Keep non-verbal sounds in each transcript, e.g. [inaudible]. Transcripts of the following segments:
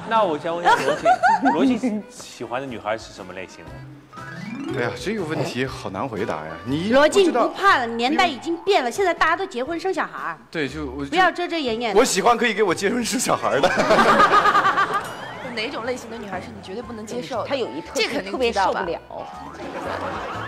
[laughs] 那我想问一下罗晋，罗晋喜欢的女孩是什么类型的？哎呀，这个问题好难回答呀！你罗晋不怕了，年代已经变了，现在大家都结婚生小孩，对，就我不要遮遮掩掩的。我喜欢可以给我结婚生小孩的。[laughs] 哪种类型的女孩是你绝对不能接受她？有一特这肯定特别受不了，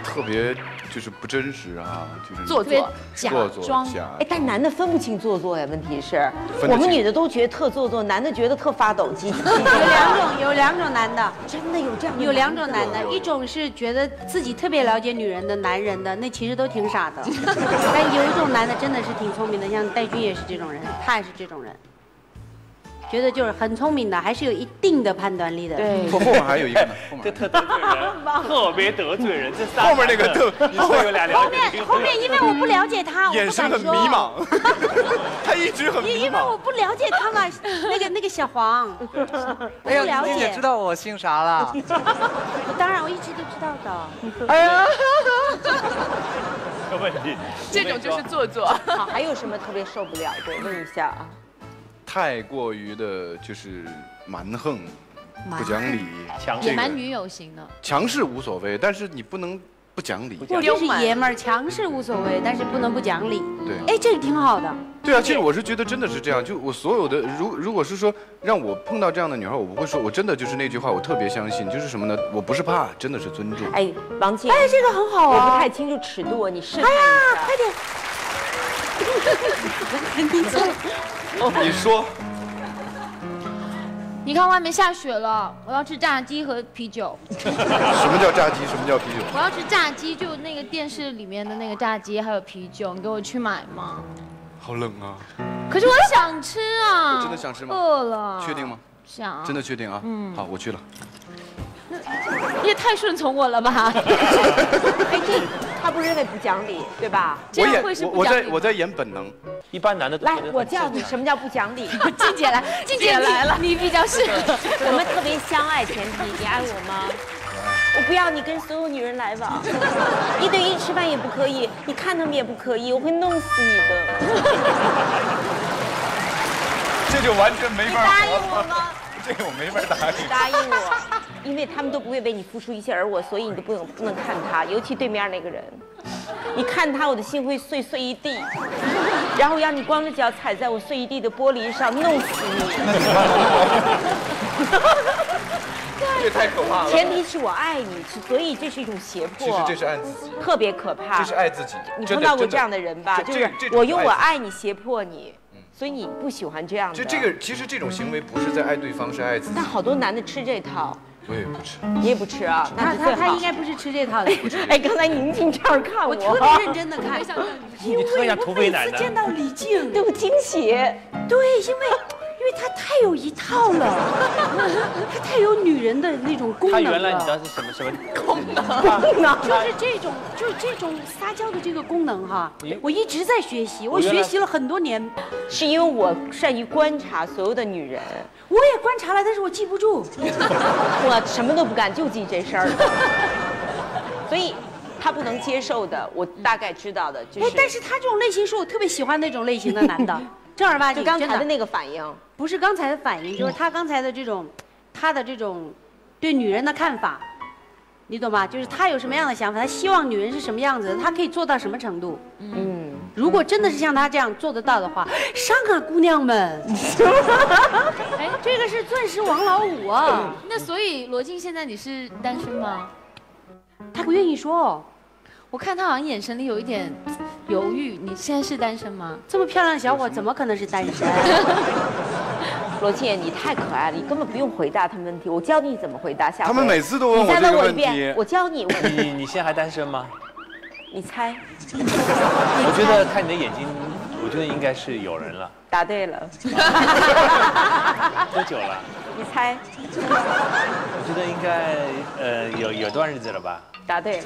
特别就是不真实啊，就是做作假装假哎，但男的分不清做作呀，问题是我们女的都觉得特做作，男的觉得特发抖，鸡鸡。有两种，有两种男的，真的有这样的有两种男的，一种是觉得自己特别了解女人的男人的，那其实都挺傻的。[laughs] 但有一种男的真的是挺聪明的，像戴军也是这种人，他也是这种人，觉得就是很聪明的，还是有一定的判断力的。对后后面还有一个呢，后面这特得罪人，[laughs] 特别得罪人。这三后面那个特 [laughs] 你会有俩了后面后面，因为我不了解他，我眼神。很迷茫，[laughs] 他一直很迷茫因为我。不了解他嘛，那个那个小黄，我不哎呀，了解你也知。道我姓啥了？我当然我一直都知道的。哎呀，有问题。这种就是做作。好，还有什么特别受不了的？问一下啊。太过于的就是蛮横，不讲理，野蛮女友型的，强势无所谓，但是你不能不讲理。我就是爷们儿，强势无所谓，但是不能不讲理。对哎，这个挺好的。对啊，其实我是觉得真的是这样，就我所有的，如如果是说让我碰到这样的女孩，我不会说，我真的就是那句话，我特别相信，就是什么呢？我不是怕，真的是尊重。哎，王姐，哎，这个很好我不啊。太清楚尺度，你试探哎呀，快点。[laughs] 你说，你说，[laughs] 你看外面下雪了，我要吃炸鸡和啤酒。[laughs] 什么叫炸鸡？什么叫啤酒？我要吃炸鸡，就那个电视里面的那个炸鸡，还有啤酒，你给我去买吗？好冷啊！可是我想吃啊！真的想吃吗饿了。确定吗？想。真的确定啊？嗯。好，我去了。你 [laughs] 也太顺从我了吧？哎，这他不认为不讲理，对吧？这样我演会是不讲理我我在我在演本能。一般男的都来我教你什么叫不讲理。静姐来，静姐来了，你比较适合。我们特别相爱，前提你爱我吗？我不要你跟所有女人来往，[laughs] 一对一吃饭也不可以，你看他们也不可以，我会弄死你的。[laughs] 这就完全没法答应我吗？[laughs] 这个我没法答应。答应我，因为他们都不会为你付出一切，而我，所以你都不能不能看他，尤其对面那个人，你看他，我的心会碎碎一地，然后让你光着脚踩在我碎一地的玻璃上，弄死你。这太可怕了。前提是我爱你，所以这是一种胁迫，其实这是爱自己，特别可怕。这是爱自己。你碰到过这样的人吧？就是我用我爱爱你胁迫你，所以你不喜欢这样的。就。这这个其实这种行为不是在爱对方，是爱自己但。好多男的吃这套，我也不吃。你也不吃啊？那他他他应。该不是吃这套的。哎，刚才宁静这样看我，我特别认真的看，因为你特别像我土匪奶奶每次见到李静，对我惊喜。对，因为因为他太有一套了，[laughs] 他太有女人的那种功能了。原来你知道是什么什么 [laughs] 功能？功能？就是这种，就是这种撒娇的这个功能哈，我一直在学习，我学习了很多年，是因为我善于观察所有的女人，我也观察了，但是我记不住。[laughs] 我什么都不干，就记这事儿。所以，他不能接受的，我大概知道的就哎是，，但是他这种类型是我特别喜欢那种类型的男的，正儿八经，就刚才的那个反应，不是刚才的反应，就是他刚才的这种，他的这种对女人的看法，你懂吗？就是他有什么样的想法，他希望女人是什么样子的，他可以做到什么程度。嗯，如果真的是像他这样做得到的话，上啊，姑娘们！[laughs] 哎，这个是钻石王老五啊，那所以罗晋现在你是单身吗？他不愿意说哦。我看他好像眼神里有一点犹豫。你现在是单身吗？这么漂亮的小伙，怎么可能是单身？[laughs] 罗倩，你太可爱了，你根本不用回答他们问题，我教你怎么回答。下他们每次都问我这个问问我一遍题，我教你，你你现在还单身吗？[laughs] 你猜，我觉得看你的眼睛，我觉得应该是有人了。答对了，[laughs] 多久了？你猜，应该呃有有段日子了吧？答对了。